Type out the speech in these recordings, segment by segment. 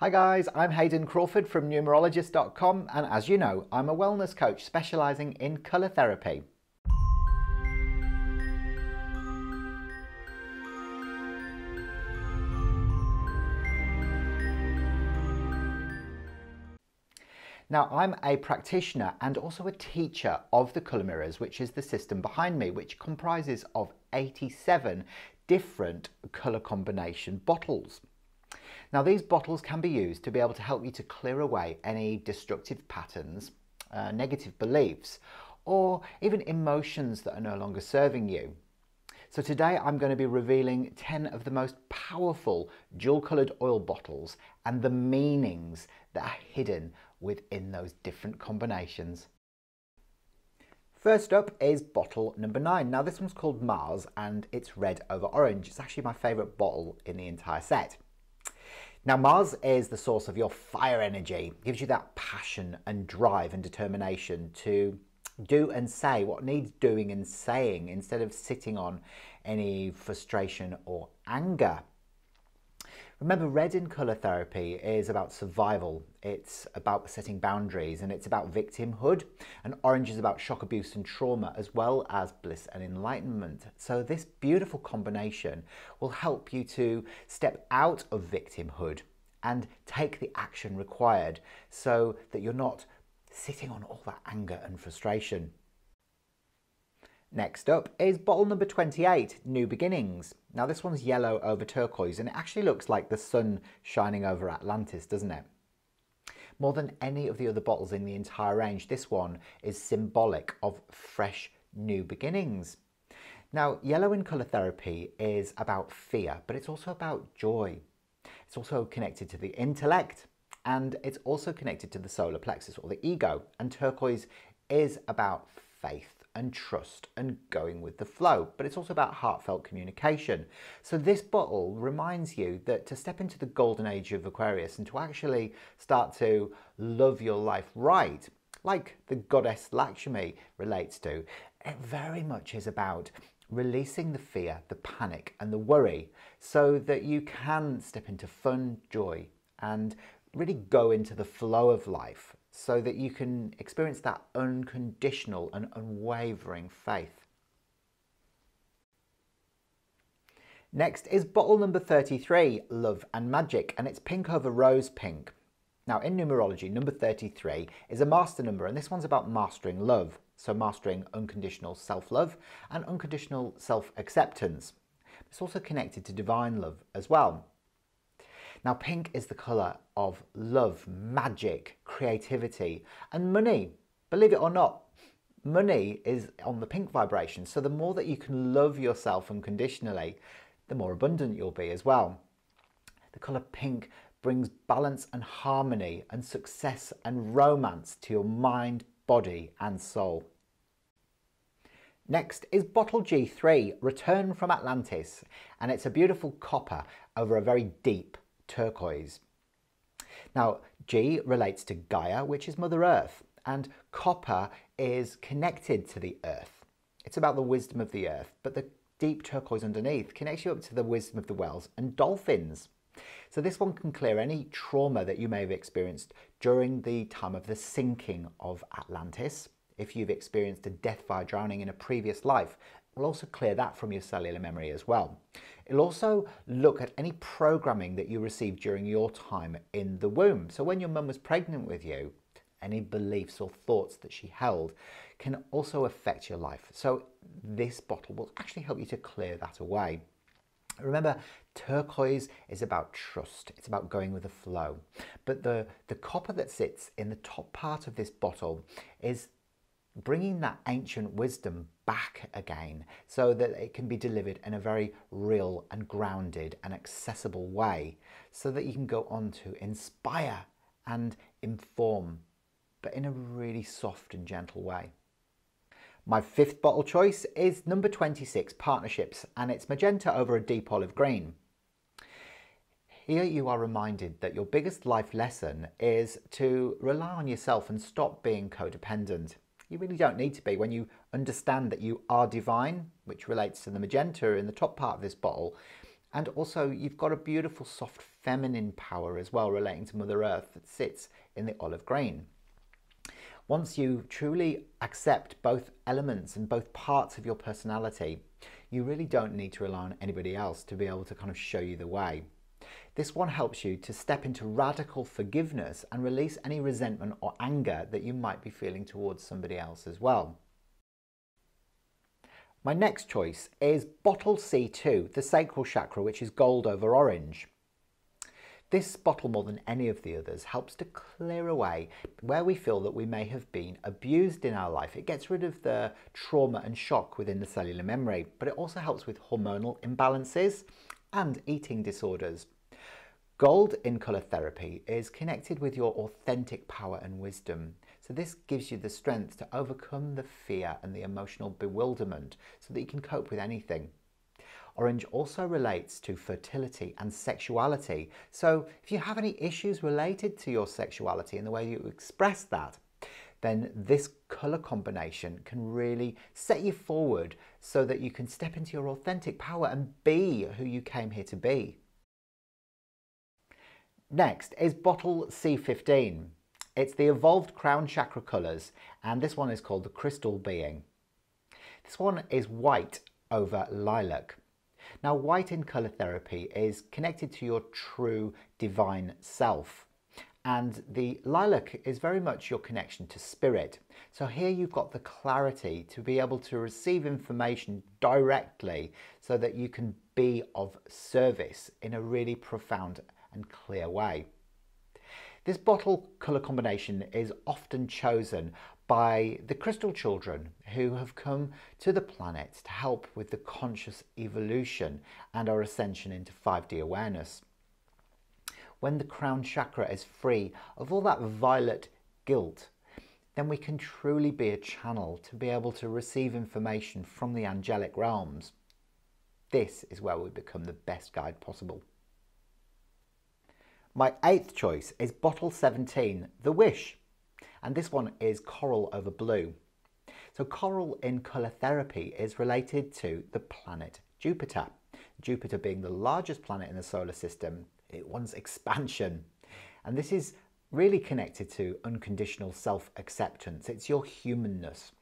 Hi guys, I'm Hayden Crawford from numerologist.com and as you know, I'm a wellness coach specialising in colour therapy. Now, I'm a practitioner and also a teacher of the colour mirrors, which is the system behind me, which comprises of 87 different colour combination bottles. Now, these bottles can be used to be able to help you to clear away any destructive patterns, uh, negative beliefs, or even emotions that are no longer serving you. So today I'm going to be revealing 10 of the most powerful dual coloured oil bottles and the meanings that are hidden within those different combinations. First up is bottle number nine. Now this one's called Mars and it's red over orange. It's actually my favourite bottle in the entire set. Now Mars is the source of your fire energy, it gives you that passion and drive and determination to do and say what needs doing and saying instead of sitting on any frustration or anger. Remember, red in colour therapy is about survival, it's about setting boundaries, and it's about victimhood. And orange is about shock, abuse, and trauma, as well as bliss and enlightenment. So, this beautiful combination will help you to step out of victimhood and take the action required so that you're not sitting on all that anger and frustration. Next up is bottle number 28, New Beginnings. Now this one's yellow over turquoise and it actually looks like the sun shining over Atlantis, doesn't it? More than any of the other bottles in the entire range, this one is symbolic of fresh new beginnings. Now, yellow in colour therapy is about fear, but it's also about joy. It's also connected to the intellect and it's also connected to the solar plexus or the ego. And turquoise is about faith and trust and going with the flow, but it's also about heartfelt communication. So this bottle reminds you that to step into the golden age of Aquarius and to actually start to love your life right, like the goddess Lakshmi relates to, it very much is about releasing the fear, the panic and the worry so that you can step into fun, joy and really go into the flow of life so that you can experience that unconditional and unwavering faith. Next is bottle number 33, Love and Magic, and it's pink over rose pink. Now, in numerology, number 33 is a master number, and this one's about mastering love. So, mastering unconditional self love and unconditional self acceptance. It's also connected to divine love as well. Now, pink is the colour of love, magic, creativity, and money. Believe it or not, money is on the pink vibration. So, the more that you can love yourself unconditionally, the more abundant you'll be as well. The colour pink brings balance and harmony and success and romance to your mind, body, and soul. Next is bottle G3, Return from Atlantis, and it's a beautiful copper over a very deep turquoise. Now, G relates to Gaia, which is Mother Earth, and copper is connected to the earth. It's about the wisdom of the earth, but the deep turquoise underneath connects you up to the wisdom of the whales and dolphins. So this one can clear any trauma that you may have experienced during the time of the sinking of Atlantis. If you've experienced a death by drowning in a previous life, will also clear that from your cellular memory as well. It'll also look at any programming that you received during your time in the womb. So when your mum was pregnant with you, any beliefs or thoughts that she held can also affect your life. So this bottle will actually help you to clear that away. Remember, turquoise is about trust. It's about going with the flow. But the, the copper that sits in the top part of this bottle is bringing that ancient wisdom back again so that it can be delivered in a very real and grounded and accessible way so that you can go on to inspire and inform, but in a really soft and gentle way. My fifth bottle choice is number 26, Partnerships, and it's magenta over a deep olive green. Here you are reminded that your biggest life lesson is to rely on yourself and stop being codependent. You really don't need to be when you understand that you are divine, which relates to the magenta in the top part of this bottle, And also you've got a beautiful soft feminine power as well relating to Mother Earth that sits in the olive green. Once you truly accept both elements and both parts of your personality, you really don't need to rely on anybody else to be able to kind of show you the way. This one helps you to step into radical forgiveness and release any resentment or anger that you might be feeling towards somebody else as well. My next choice is bottle C2, the sacral chakra, which is gold over orange. This bottle, more than any of the others, helps to clear away where we feel that we may have been abused in our life. It gets rid of the trauma and shock within the cellular memory, but it also helps with hormonal imbalances and eating disorders. Gold in colour therapy is connected with your authentic power and wisdom. So this gives you the strength to overcome the fear and the emotional bewilderment so that you can cope with anything. Orange also relates to fertility and sexuality. So if you have any issues related to your sexuality and the way you express that, then this colour combination can really set you forward so that you can step into your authentic power and be who you came here to be. Next is bottle C15. It's the evolved crown chakra colours and this one is called the crystal being. This one is white over lilac. Now white in colour therapy is connected to your true divine self and the lilac is very much your connection to spirit. So here you've got the clarity to be able to receive information directly so that you can be of service in a really profound and clear way. This bottle colour combination is often chosen by the crystal children who have come to the planet to help with the conscious evolution and our ascension into 5D awareness. When the crown chakra is free of all that violet guilt, then we can truly be a channel to be able to receive information from the angelic realms. This is where we become the best guide possible. My eighth choice is bottle 17, The Wish. And this one is coral over blue. So coral in colour therapy is related to the planet Jupiter. Jupiter being the largest planet in the solar system, it wants expansion. And this is really connected to unconditional self-acceptance. It's your humanness.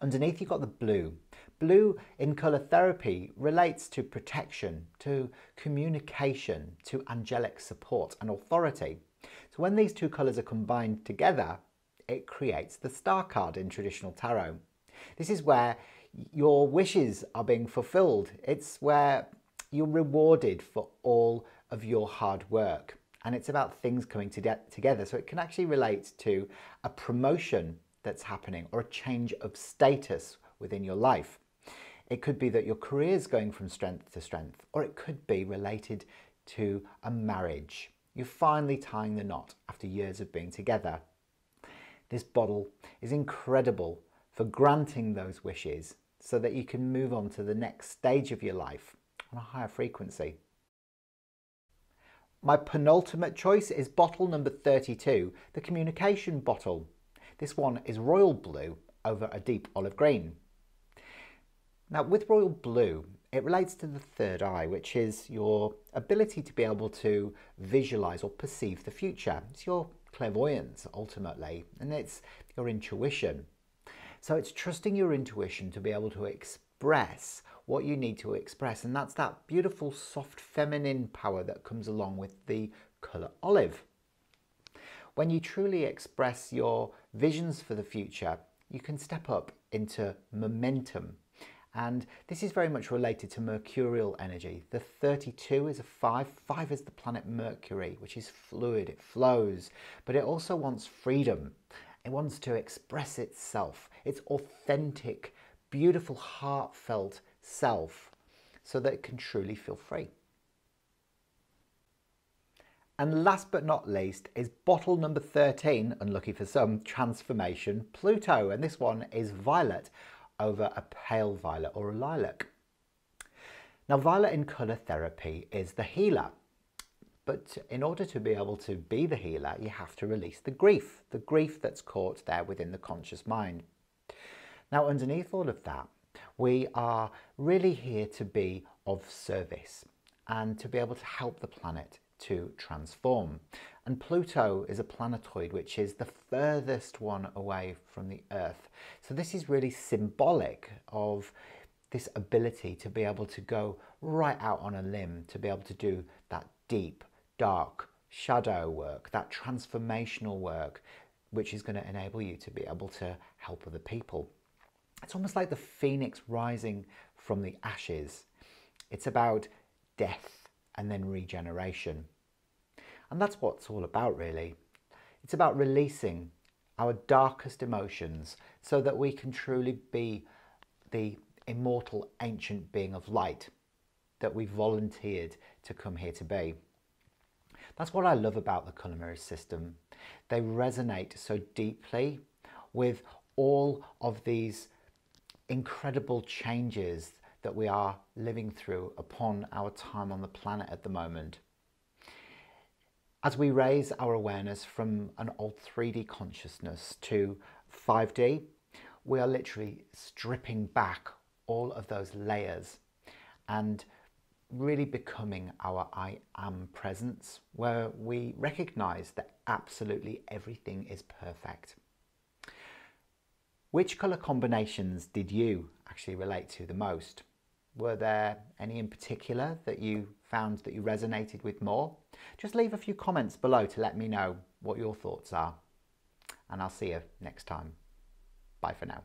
Underneath you've got the blue. Blue in colour therapy relates to protection, to communication, to angelic support and authority. So when these two colours are combined together, it creates the star card in traditional tarot. This is where your wishes are being fulfilled. It's where you're rewarded for all of your hard work. And it's about things coming to together. So it can actually relate to a promotion that's happening or a change of status within your life. It could be that your career is going from strength to strength, or it could be related to a marriage. You're finally tying the knot after years of being together. This bottle is incredible for granting those wishes so that you can move on to the next stage of your life on a higher frequency. My penultimate choice is bottle number 32, the communication bottle. This one is royal blue over a deep olive green. Now with royal blue, it relates to the third eye, which is your ability to be able to visualize or perceive the future. It's your clairvoyance ultimately, and it's your intuition. So it's trusting your intuition to be able to express what you need to express, and that's that beautiful soft feminine power that comes along with the color olive. When you truly express your visions for the future, you can step up into momentum. And this is very much related to mercurial energy. The 32 is a 5. 5 is the planet Mercury, which is fluid, it flows, but it also wants freedom. It wants to express itself, its authentic, beautiful, heartfelt self, so that it can truly feel free. And last but not least is bottle number 13, unlucky for some, Transformation Pluto. And this one is violet over a pale violet or a lilac. Now violet in colour therapy is the healer. But in order to be able to be the healer, you have to release the grief, the grief that's caught there within the conscious mind. Now underneath all of that, we are really here to be of service and to be able to help the planet to transform. And Pluto is a planetoid which is the furthest one away from the Earth. So this is really symbolic of this ability to be able to go right out on a limb, to be able to do that deep, dark shadow work, that transformational work, which is going to enable you to be able to help other people. It's almost like the phoenix rising from the ashes. It's about death and then regeneration. And that's what it's all about, really. It's about releasing our darkest emotions so that we can truly be the immortal ancient being of light that we volunteered to come here to be. That's what I love about the mirror system. They resonate so deeply with all of these incredible changes that we are living through upon our time on the planet at the moment. As we raise our awareness from an old 3D consciousness to 5D, we are literally stripping back all of those layers and really becoming our I am presence, where we recognize that absolutely everything is perfect. Which colour combinations did you actually relate to the most? Were there any in particular that you found that you resonated with more? Just leave a few comments below to let me know what your thoughts are. And I'll see you next time. Bye for now.